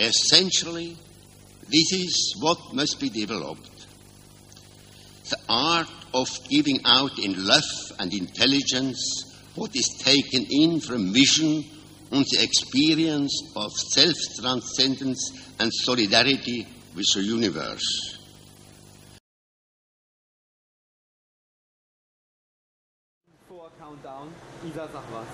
Essentially, this is what must be developed. The art of giving out in love and intelligence what is taken in from vision and the experience of self transcendence and solidarity with the universe. Vor Countdown. Isa, sag was.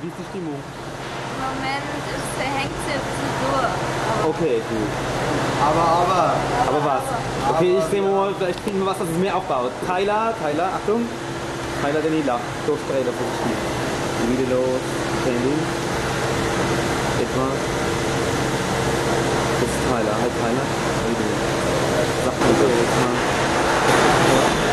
Wie ist die Stimmung? Moment ist, hängt sie ein bisschen durch. Okay, gut. Aber, aber. Aber was? Okay, ich sehe mal, vielleicht kriegen wir was, das es mehr aufbaut. Tyler, Tyler, Achtung. Tyler Danila, durchdrehen, das ist gut. Wieder los, Training. Etwas. Das ist Tyler, halt Tyler. Wieder. Sag mal so, jetzt mal.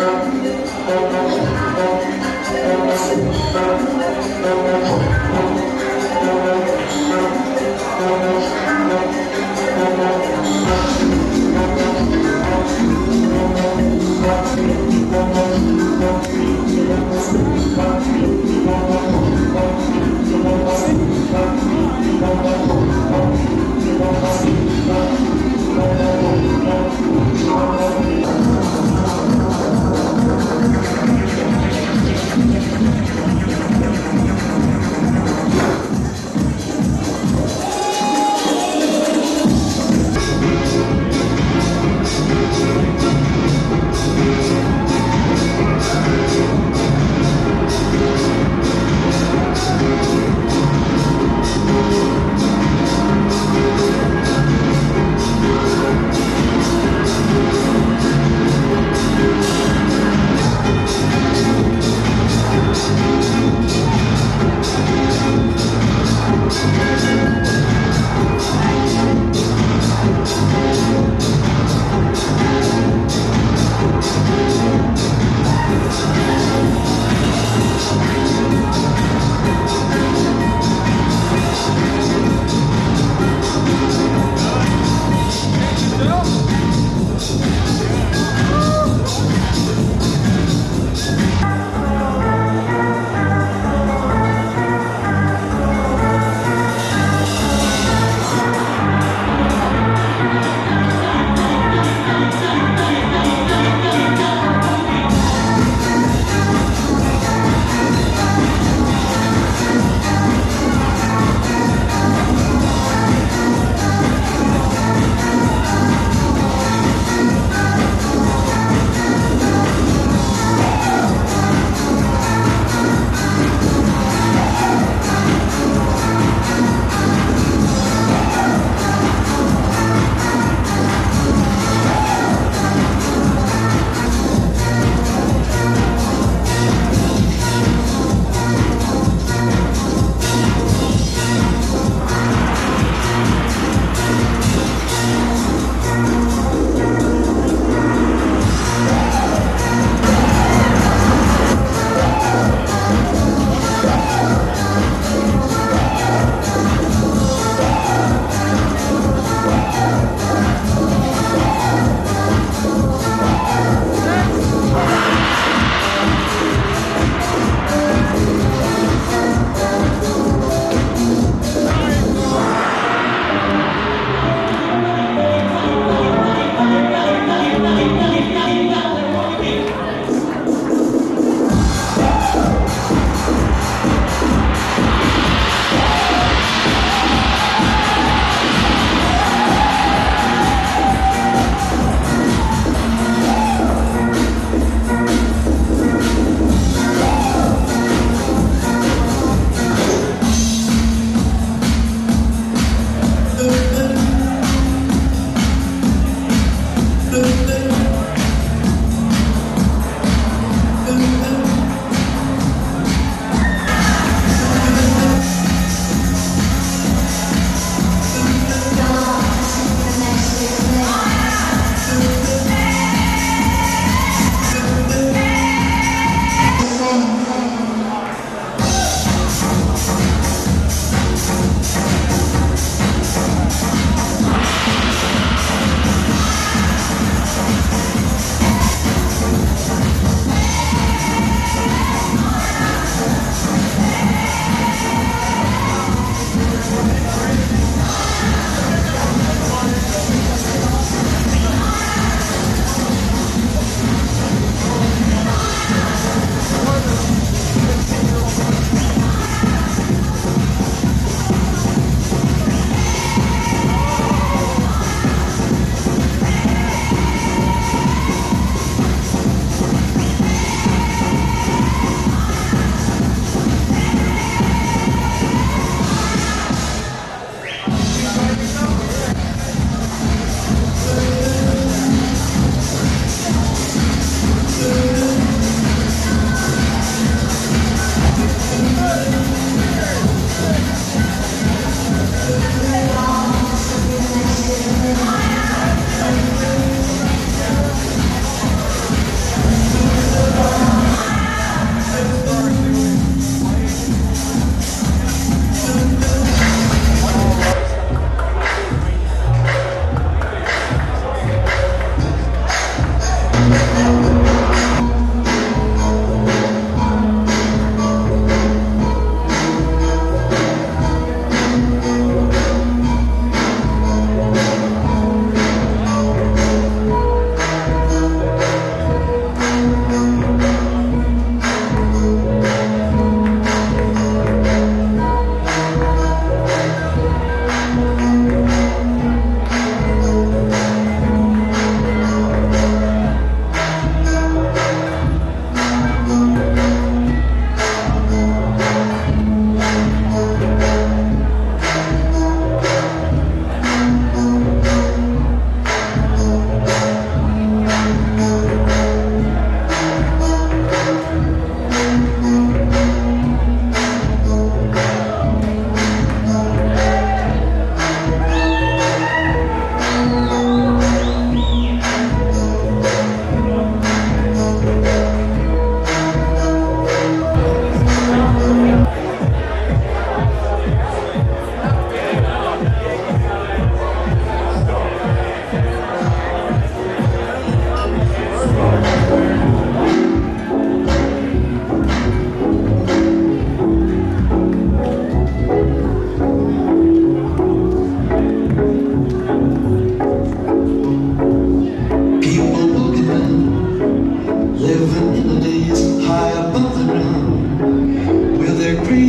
Thank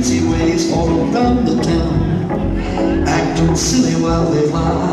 crazy ways all around the town Acting silly while they lie.